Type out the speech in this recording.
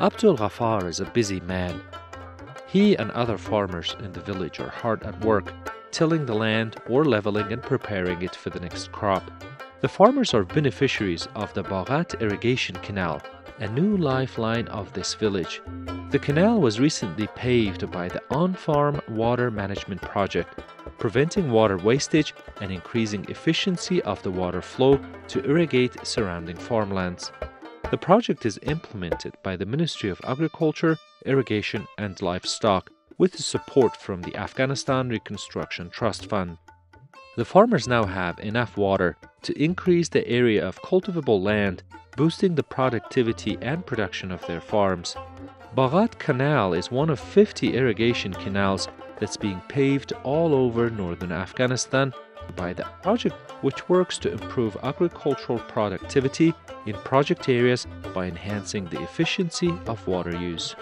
Abdul Gaffar is a busy man. He and other farmers in the village are hard at work, tilling the land or leveling and preparing it for the next crop. The farmers are beneficiaries of the Baghat irrigation canal, a new lifeline of this village. The canal was recently paved by the On Farm Water Management Project, preventing water wastage and increasing efficiency of the water flow to irrigate surrounding farmlands. The project is implemented by the Ministry of Agriculture, Irrigation and Livestock with the support from the Afghanistan Reconstruction Trust Fund. The farmers now have enough water to increase the area of cultivable land, boosting the productivity and production of their farms. Baghat Canal is one of 50 irrigation canals that's being paved all over northern Afghanistan by the project, which works to improve agricultural productivity in project areas by enhancing the efficiency of water use.